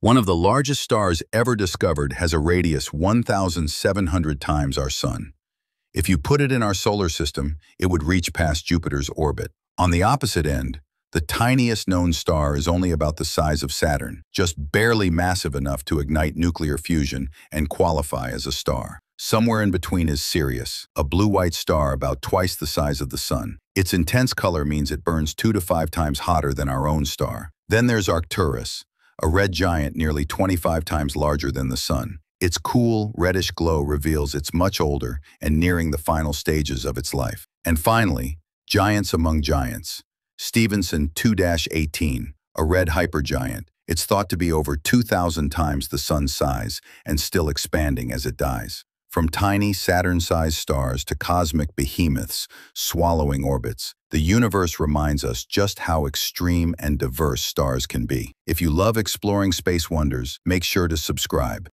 One of the largest stars ever discovered has a radius 1,700 times our Sun. If you put it in our solar system, it would reach past Jupiter's orbit. On the opposite end, the tiniest known star is only about the size of Saturn, just barely massive enough to ignite nuclear fusion and qualify as a star. Somewhere in between is Sirius, a blue-white star about twice the size of the Sun. Its intense color means it burns two to five times hotter than our own star. Then there's Arcturus, a red giant nearly 25 times larger than the Sun. Its cool, reddish glow reveals it's much older and nearing the final stages of its life. And finally, giants among giants. Stephenson 2-18, a red hypergiant. It's thought to be over 2,000 times the Sun's size and still expanding as it dies. From tiny Saturn-sized stars to cosmic behemoths swallowing orbits, the universe reminds us just how extreme and diverse stars can be. If you love exploring space wonders, make sure to subscribe.